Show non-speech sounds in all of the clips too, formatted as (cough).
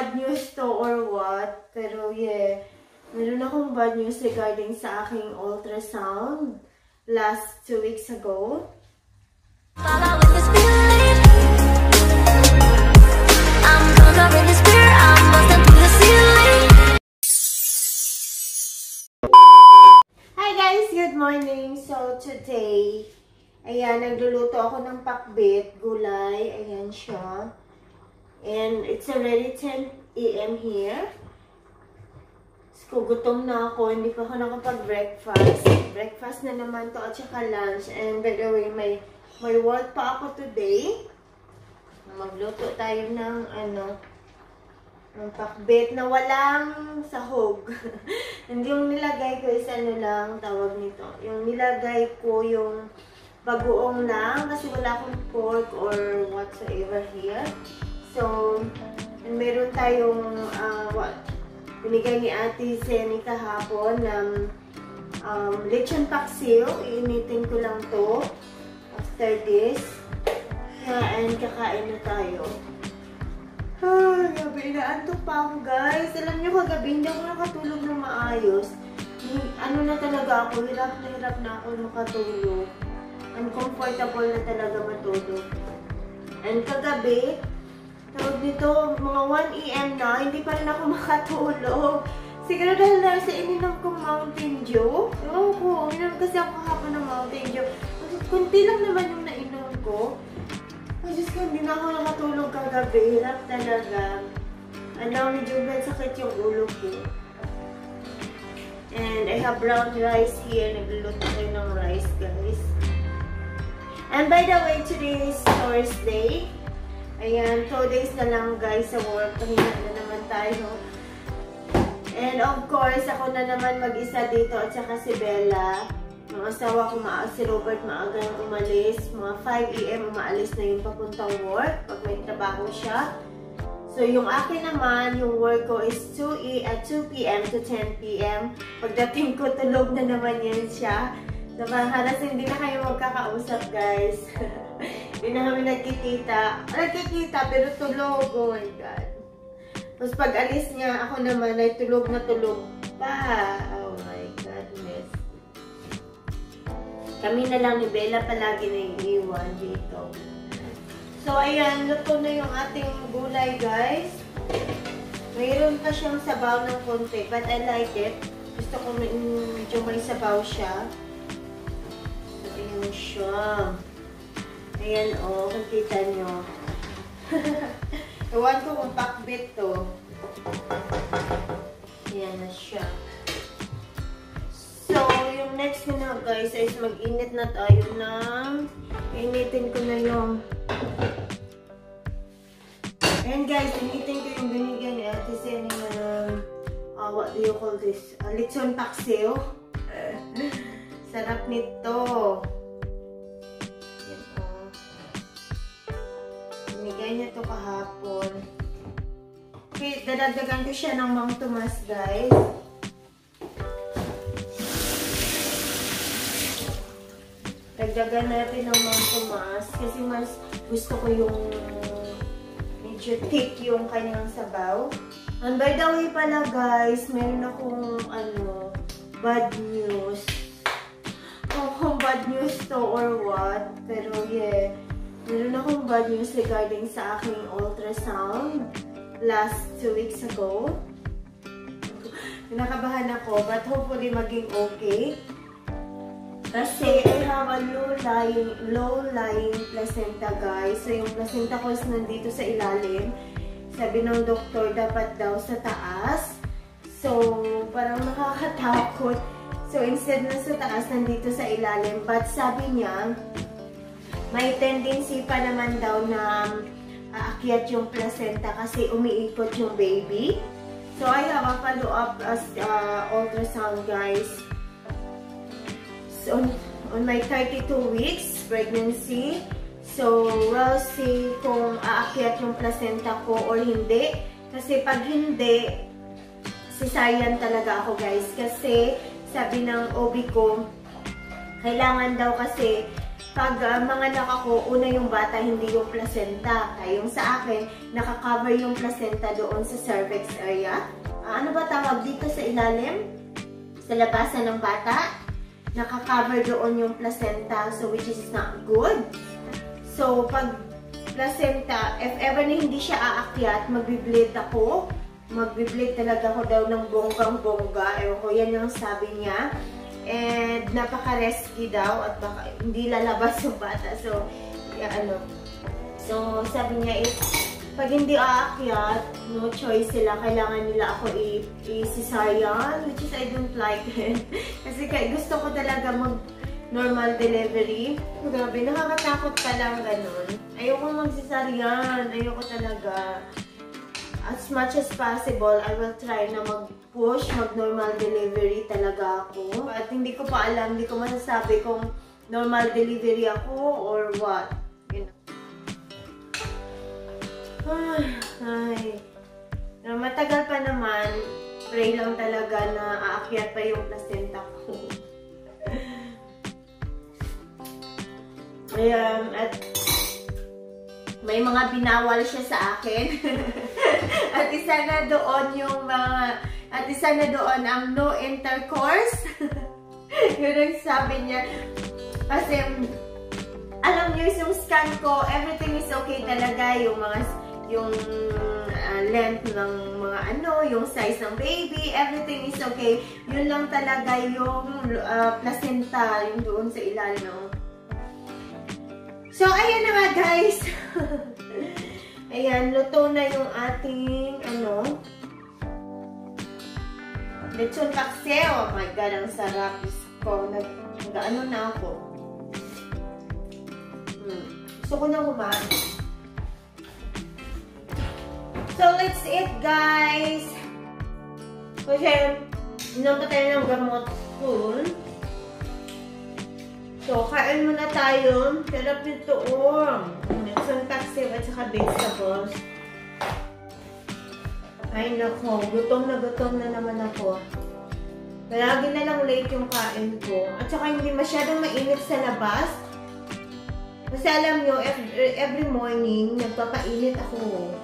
bad news to or what. Pero yeah, meron akong bad news regarding sa aking ultrasound last two weeks ago. Hi guys! Good morning! So today, ayan, nagluluto ako ng pakbit, gulay. Ayan siya. And it's already 10 a.m. here. So, gutom na ako. Hindi pa ako nakapag-breakfast. Breakfast na naman to at saka lunch. And by the way, may, may work pa ako today. Magluto tayo ng ano, ng pakbet na walang sahog. (laughs) Hindi yung nilagay ko is ano lang, tawag nito. Yung nilagay ko yung bagoong lang kasi wala akong pork or whatsoever here. So, meron tayong uh, what, binigay ni Ate Seni kahapon ng um, lechon paksiw. Iinitin ko lang to after this. And kakain na tayo. Ah, gabi, inaantok pa ako guys. Alam niyo kagabi, hindi ako nakatulog na maayos. Ano na talaga ako, hirap na hirap na ako makatulog. Uncomfortable na talaga matulog. And kagabi, Tawag nito, mga 1 a.m. na, hindi pa rin ako (laughs) makatulog. Siguro dahil na sa ininom kong Mountain Dew. Ewan ko, ininom kasi ako kahapon ng Mountain Dew. Kunti lang naman yung nainom ko. Ay, Diyos ko, hindi na ako nakatulog kagabi. Hirap talaga. Ano, medyo may sakit yung ulo ko. And I have brown rice here. Nagluluto ko ng rice, guys. And by the way, today is Thursday. Ayan, 2 days na lang guys sa work. Pahinga na naman tayo. And of course, ako na naman mag-isa dito at saka si Bella. Yung asawa ko, si Robert maaga nang umalis. Mga 5 a.m. umaalis na yung papuntang work pag may trabaho siya. So, yung akin naman, yung work ko is 2, at 2 p.m. to 10 p.m. Pagdating ko, tulog na naman yan siya. So, halos hindi na kayo magkakausap, guys. (laughs) Hindi na kami nagkikita. Nagkikita, pero tulog. Oh my God. Tapos pag alis niya, ako naman ay tulog na tulog pa. Oh my goodness. Kami na lang ni Bella palagi na iiwan dito. So, ayan. Luto na yung ating gulay, guys. Mayroon pa siyang sabaw ng konti, but I like it. Gusto ko medyo may sabaw siya. So, ayan siya. Ayan o, oh, kung kita nyo. (laughs) Ewan ko kung pakbit to. Ayan na siya. So, yung next ko na guys is mag-init na tayo ng initin ko na yung Ayan guys, initin ko yung binigyan ni Ate Seni na ng uh, what do you call this? Uh, lechon paksiw. (laughs) Sarap nito. Binigay niya to kahapon. Okay, dadagdagan ko siya ng Mang Tomas, guys. Dagdagan natin ng Mang Tomas kasi mas gusto ko yung medyo thick yung kanyang sabaw. And by the way pala guys, meron akong ano, bad news. (laughs) Oh, bad news to or what. Pero yeah, meron akong bad news regarding sa aking ultrasound last two weeks ago. Nakabahan ako, but hopefully maging okay. Kasi I have a low-lying low -lying placenta, guys. So, yung placenta ko is nandito sa ilalim. Sabi ng doktor, dapat daw sa taas. So, parang nakakatakot. So, instead na sa taas, nandito sa ilalim. But sabi niya, may tendency pa naman daw na aakyat yung placenta kasi umiikot yung baby. So, I have a follow-up as uh, ultrasound, guys. So, on, on my 32 weeks pregnancy. So, we'll see kung aakyat yung placenta ko or hindi. Kasi pag hindi, cesarean talaga ako, guys. Kasi, sabi ng OB ko, kailangan daw kasi pag uh, mga anak ako, una yung bata, hindi yung placenta. Kaya yung sa akin, nakakover yung placenta doon sa cervix area. Uh, ano ba tawag dito sa ilalim? Sa labasan ng bata. Nakakover doon yung placenta, so which is not good. So, pag placenta, if ever na hindi siya aakyat, magbi-bleed ako. Magbi-bleed talaga ako daw ng bonggang-bongga. Ewan ko, yan yung sabi niya. And napaka-risky daw at baka hindi lalabas yung bata. So, yeah, ano. So, sabi niya is, pag hindi aakyat, no choice sila. Kailangan nila ako i-cesarean, which is I don't like (laughs) it. Kasi kaya gusto ko talaga mag normal delivery. Grabe, nakakatakot pa lang ganun. Ayoko mag-cesarean. Ayoko talaga as much as possible, I will try na mag-push, mag-normal delivery talaga ako. At hindi ko pa alam, hindi ko masasabi kung normal delivery ako or what. You know. Ay, ay. Matagal pa naman, pray lang talaga na aakyat pa yung placenta ko. (laughs) Ayan, at may mga binawal siya sa akin. (laughs) at isa na doon yung mga, at isa na doon ang no intercourse. (laughs) Yun ang sabi niya. Kasi, alam niyo, yung scan ko, everything is okay talaga. Yung mga, yung uh, length ng mga ano, yung size ng baby, everything is okay. Yun lang talaga yung uh, placenta, yung doon sa ilalim. So, ayan na nga guys. (laughs) ayan, luto na yung ating, ano, lechon kakse. Oh my God, ang sarap. ko. Nag, ano na ako. Hmm. Gusto ko na kumain. So, let's eat, guys. Kasi, inom pa tayo ng gamot full. So, kain muna tayo. Sarap nito, oh. Nixon paksiw at saka vegetables. Ay, nako. Gutom na gutom na naman ako. Palagi na lang late yung kain ko. At saka hindi masyadong mainit sa labas. Kasi alam nyo, every morning, nagpapainit ako.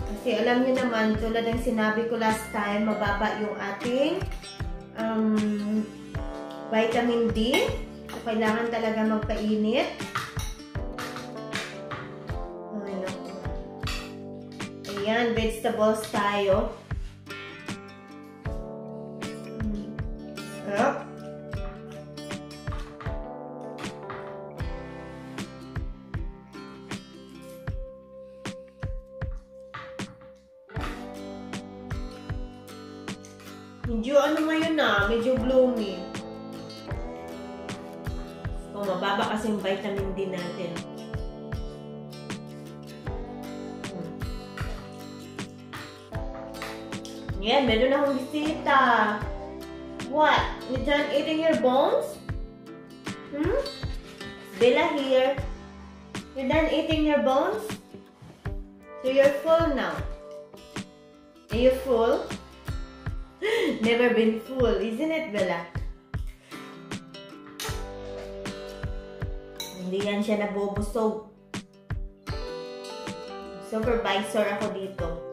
Kasi alam nyo naman, tulad ng sinabi ko last time, mababa yung ating um, vitamin D. So, kailangan talaga magpainit. Ay, naku. Ayan, vegetables tayo. Sarap. Medyo ano ngayon na, medyo gloomy. O, mababa kasi yung vitamin D natin. Hmm. Yan, meron akong bisita. What? You done eating your bones? Hmm? Bella here. You done eating your bones? So you're full now. Are you full? (laughs) Never been full, isn't it, Bella? Hindi yan siya nabubusog. Supervisor ako dito.